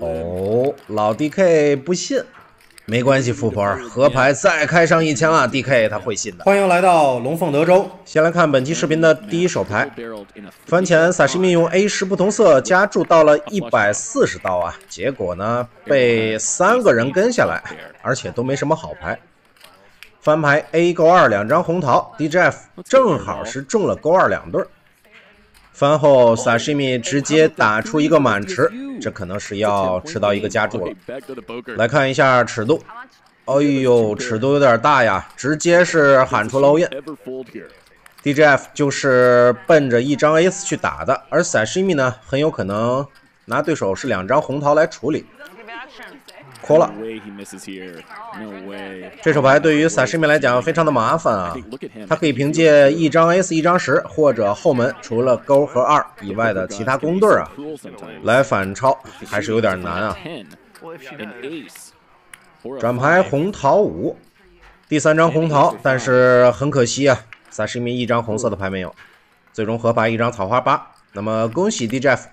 哦，老 DK 不信，没关系，富婆，河牌再开上一枪啊，DK 他会信的。欢迎来到龙凤德州。先来看本期视频的第一手牌，番前萨西米用 A 十不同色加注到了一百四十刀啊，结果呢被三个人跟下来，而且都没什么好牌。翻牌 A 勾二两张红桃，DJF 正好是中了勾二两对。翻后萨什米直接打出一个满池，这可能是要吃到一个加注了。来看一下尺度，哎呦，尺度有点大呀，直接是喊出了欧耶 D J F 就是奔着一张 Ace 去打的，而萨什米呢，很有可能拿对手是两张红桃来处理。扣了，这手牌对于萨士米来讲非常的麻烦啊！他可以凭借一张 S 一张十或者后门除了勾和二以外的其他公对啊，来反超还是有点难啊。转牌红桃五，第三张红桃，但是很可惜啊，萨士米一张红色的牌没有，最终合牌一张草花八。那么恭喜 DJF，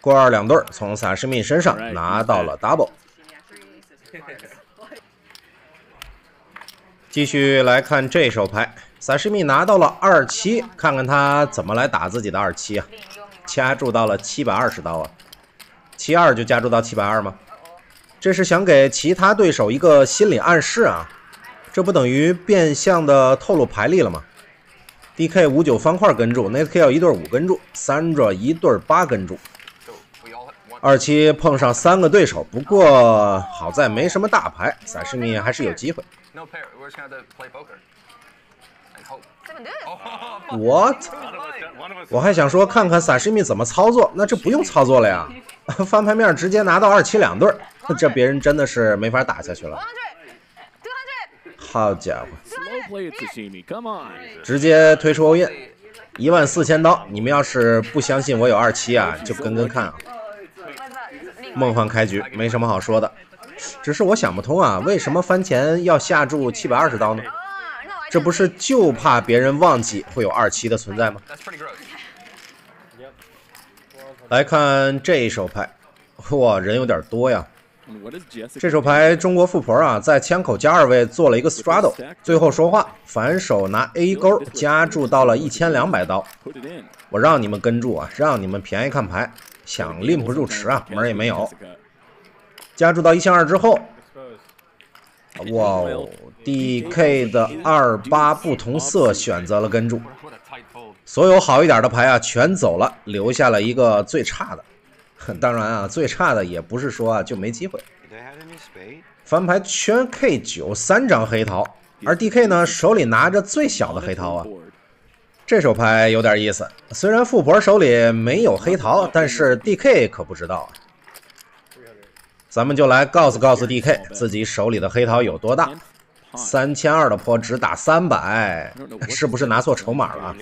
过二两对从萨士米身上拿到了 double。继续来看这手牌，萨什米拿到了二七，看看他怎么来打自己的二七啊！掐住到了七百二十刀啊，七二就加注到七百二吗？这是想给其他对手一个心理暗示啊！这不等于变相的透露牌力了吗？DK 五九方块跟住，NetKill 一对五跟住，Sandra 一对八跟住。二七碰上三个对手，不过好在没什么大牌，萨什米还是有机会。What？！我还想说看看萨什米怎么操作，那这不用操作了呀，翻牌面直接拿到二七两对这别人真的是没法打下去了。好家伙！直接推出欧印，一万四千刀。你们要是不相信我有二七啊，就跟跟看啊。梦幻开局，没什么好说的，只是我想不通啊，为什么番茄要下注七百二十刀呢？这不是就怕别人忘记会有二七的存在吗？来看这一手牌，哇，人有点多呀。这手牌中国富婆啊，在枪口加二位做了一个 straddle，最后说话，反手拿 A 勾加注到了一千两百刀。我让你们跟注啊，让你们便宜看牌。想拎不入池啊，门也没有。加注到一千二之后，哇哦，DK 的二八不同色选择了跟注，所有好一点的牌啊全走了，留下了一个最差的。当然啊，最差的也不是说啊就没机会。翻牌圈 K 九三张黑桃，而 DK 呢手里拿着最小的黑桃啊。这手牌有点意思，虽然富婆手里没有黑桃，但是 DK 可不知道啊。咱们就来告诉告诉 DK 自己手里的黑桃有多大。三千二的坡只打三百，是不是拿错筹码了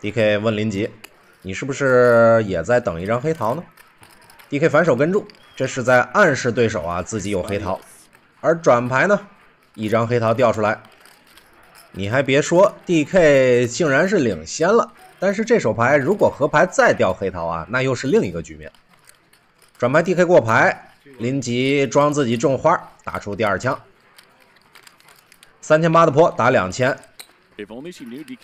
？DK 问林吉：“你是不是也在等一张黑桃呢？”DK 反手跟住，这是在暗示对手啊自己有黑桃。而转牌呢，一张黑桃掉出来。你还别说，DK 竟然是领先了。但是这手牌如果河牌再掉黑桃啊，那又是另一个局面。转牌 DK 过牌，林吉装自己种花，打出第二枪。三千八的坡打两千，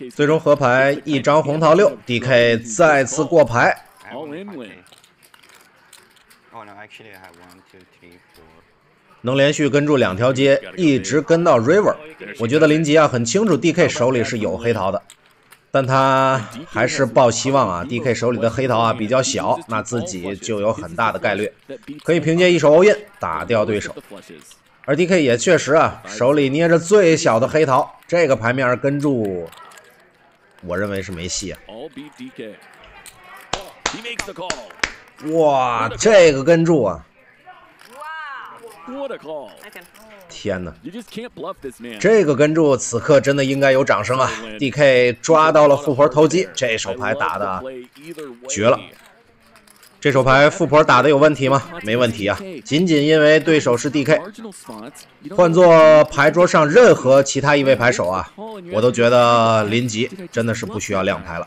最终河牌一张红桃六，DK 再次过牌。能连续跟住两条街，一直跟到 River。我觉得林吉啊很清楚 DK 手里是有黑桃的，但他还是抱希望啊。DK 手里的黑桃啊比较小，那自己就有很大的概率可以凭借一手欧印打掉对手。而 DK 也确实啊手里捏着最小的黑桃，这个牌面跟住，我认为是没戏啊。哇，这个跟住啊！天哪！这个跟住此刻真的应该有掌声啊！DK 抓到了富婆投机，这手牌打的绝了。这手牌富婆打的有问题吗？没问题啊，仅仅因为对手是 DK。换做牌桌上任何其他一位牌手啊，我都觉得林吉真的是不需要亮牌了。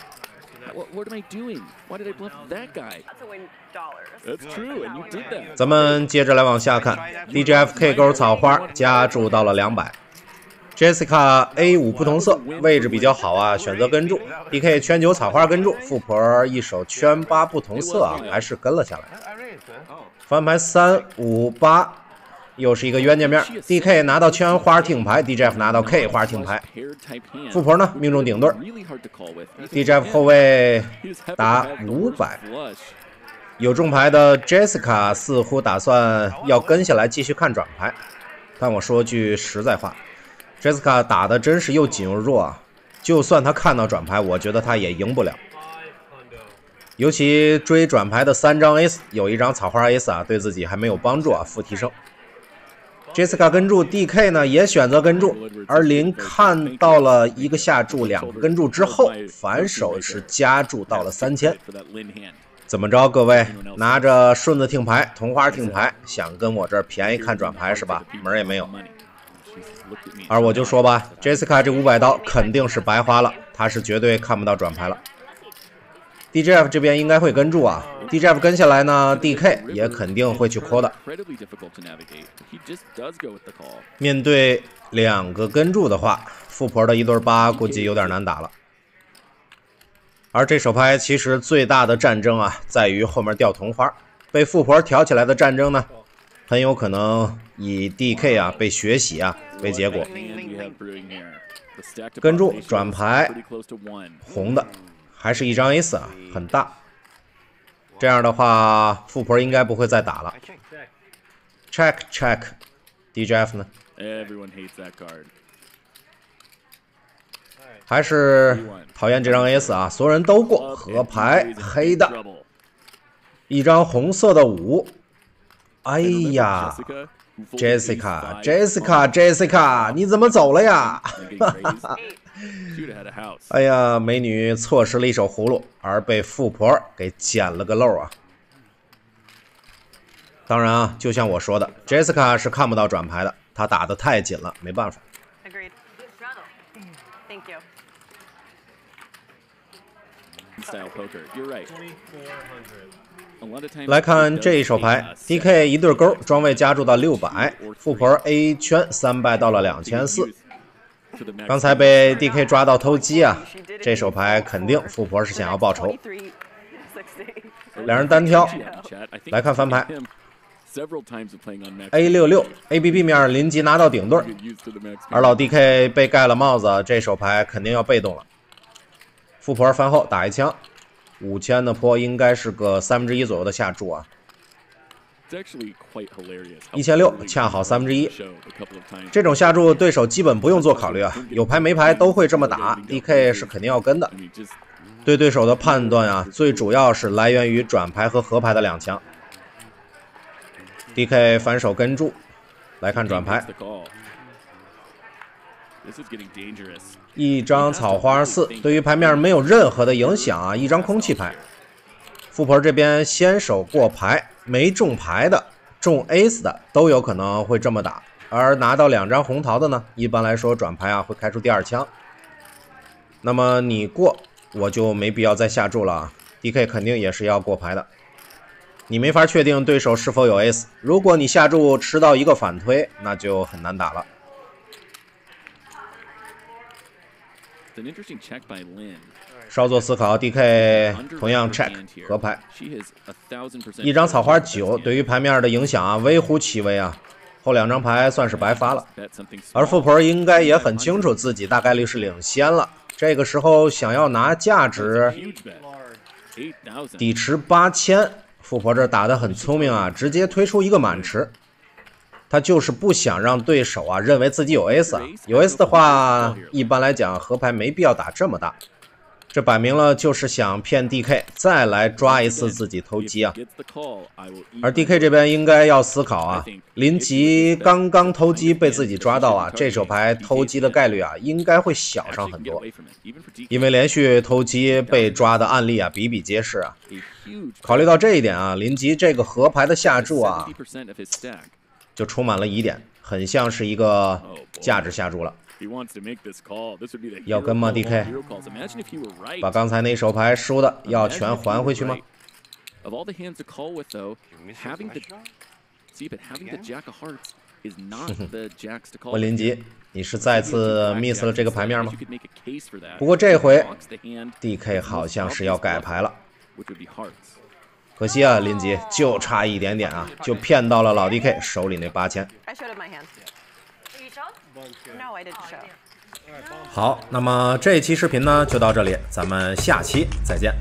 咱们接着来往下看，DJFK 勾草花加注到了两百，Jessica A 五不同色，位置比较好啊，选择跟注，DK 圈九草花跟注，富婆一手圈八不同色啊，还是跟了下来。翻牌三五八，又是一个冤家面，DK 拿到圈花听牌，DJF 拿到 K 花听牌，富婆呢命中顶对，DJF 后卫打五百。有中牌的 Jessica 似乎打算要跟下来继续看转牌，但我说句实在话，Jessica 打的真是又紧又弱啊！就算他看到转牌，我觉得他也赢不了。尤其追转牌的三张 Ace，有一张草花 Ace 啊，对自己还没有帮助啊，负提升。Jessica 跟注，DK 呢也选择跟注，而林看到了一个下注，两个跟注之后，反手是加注到了三千。怎么着，各位拿着顺子听牌、同花听牌，想跟我这儿便宜看转牌是吧？门也没有。而我就说吧，Jessica 这五百刀肯定是白花了，他是绝对看不到转牌了。DJF 这边应该会跟住啊，DJF 跟下来呢，DK 也肯定会去 call 的。面对两个跟住的话，富婆的一对八估计有点难打了。而这手牌其实最大的战争啊，在于后面掉同花，被富婆挑起来的战争呢，很有可能以 DK 啊被血洗啊为结果。跟住转牌，红的还是一张 A 四啊，很大。这样的话，富婆应该不会再打了。Check check，DJF 呢？还是讨厌这张 A 四啊！所有人都过合牌，黑的，一张红色的五。哎呀，Jessica，Jessica，Jessica，你怎么走了呀？哎呀，美女错失了一手葫芦，而被富婆给捡了个漏啊！当然啊，就像我说的，Jessica 是看不到转牌的，她打的太紧了，没办法。来看这一手牌，DK 一对勾，庄位加注到六百，富婆 A 圈三败到了两千四。刚才被 DK 抓到偷鸡啊，这手牌肯定富婆是想要报仇。两人单挑，来看翻牌，A 六六 ABB 面临级拿到顶对，而老 DK 被盖了帽子，这手牌肯定要被动了。富婆翻后打一枪，五千的坡应该是个三分之一左右的下注啊。一千六恰好三分之一，这种下注对手基本不用做考虑啊，有牌没牌都会这么打。DK 是肯定要跟的，对对手的判断啊，最主要是来源于转牌和合牌的两强。DK 反手跟注，来看转牌。一张草花四，对于牌面没有任何的影响啊！一张空气牌，富婆这边先手过牌，没中牌的、中 Ace 的都有可能会这么打，而拿到两张红桃的呢，一般来说转牌啊会开出第二枪。那么你过，我就没必要再下注了啊。DK 肯定也是要过牌的，你没法确定对手是否有 Ace，如果你下注吃到一个反推，那就很难打了。稍作思考，DK 同样 check 合牌，一张草花九，对于牌面的影响啊微乎其微啊，后两张牌算是白发了。而富婆应该也很清楚自己大概率是领先了，这个时候想要拿价值底池八千，富婆这打的很聪明啊，直接推出一个满池。他就是不想让对手啊认为自己有 S 啊，有 ace 的话，一般来讲合牌没必要打这么大，这摆明了就是想骗 DK 再来抓一次自己偷鸡啊。而 DK 这边应该要思考啊，林吉刚刚偷鸡被自己抓到啊，这手牌偷鸡的概率啊应该会小上很多，因为连续偷鸡被抓的案例啊比比皆是啊。考虑到这一点啊，林吉这个河牌的下注啊。就充满了疑点，很像是一个价值下注了。要跟吗？DK，把刚才那手牌输的要全还回去吗？问 林吉，你是再次 miss 了这个牌面吗？不过这回 DK 好像是要改牌了。可惜啊，林吉就差一点点啊，就骗到了老 DK 手里那八千。好那么这一期视频呢就到这里咱们下期再见。